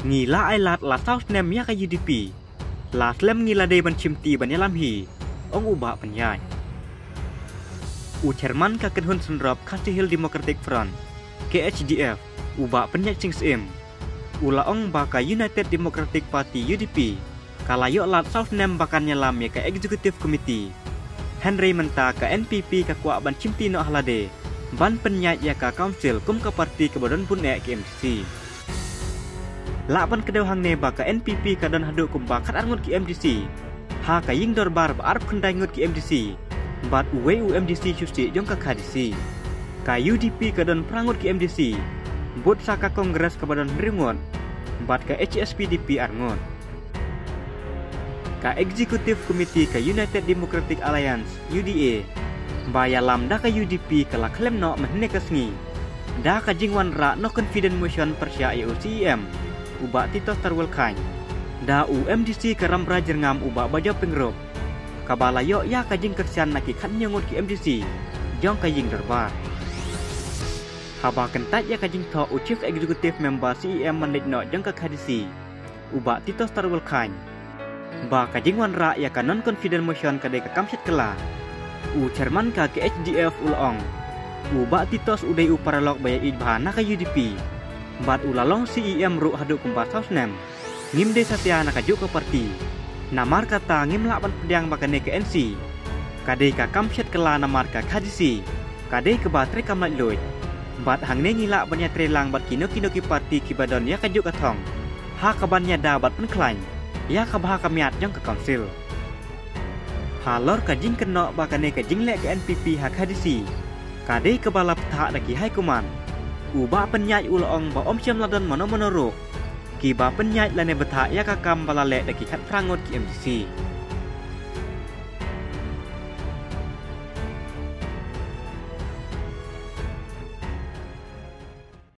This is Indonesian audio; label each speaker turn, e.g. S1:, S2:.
S1: ngila ai lat la saus nem ya ka UDP la slem ngila de ban chimti ban yalam hi ong uba penyai u chairman ka Democratic Front KHDF uba penyai sing sim ula ong baka United Democratic Party UDP kalayok lat saus nem bakan nyalam ya ka executive committee. Henry menta ka NPP ka kuak ban chimti no halade ban penyai ya ka council kum ka parti ke badan pun e KMC ban kedau hang ka NPP ka dan hadu kum bakat angut ki MDC ha ka ying dor bar ba arp kendai ngut ki MDC bat uwe UMDC chusi jong ka KDC ka UDP ka prangut ki MDC but saka kongres ka badan ringon. Bat ka HSPDP arngot ka Executive Committee ka United Democratic Alliance UDA baya lam da ka UDP ka la klem no mahne ka sngi da ka jingwan ra no confident motion persya IUCM ubak tito tarwal kain. Da UMDC karam rajer ngam ubak pengrop. Kabala yo ya kajing kersian naki kan nyangut ki MDC. Jong kajing derbar. Haba kentat ya kajing to u chief executive member CEM manit no jong ka KDC. Ubak tito tarwal kain. Ba kajing wan ra ya ka non confident motion kadai ka kamsit kela. U chairman ka ke HDF ulong. Ubak titos udai u paralog baya idbahana ka UDP bat ulalong CEM ru hadu kumpas saus nem. Ngim de satya kaju ke parti. Namar kata ngim lapan pediang bakane ke NC kade ka kamshet kela namar ka KDC kade ke batre kamlat loy bat hang ne ngila banya trelang bat kino kino ki parti ki badon ya kaju ka thong. Ha kabannya da bat pen klain ya ka bah kamiat jong ke council. Halor ka jing keno bakane ke jingle ke NPP ha KDC kade ke balap tak daki hai kuman Uba penyait ulong ba om siam ladan mano menorok. Kiba penyait lane betha ya kakam balale daki kat prangot ki MDC.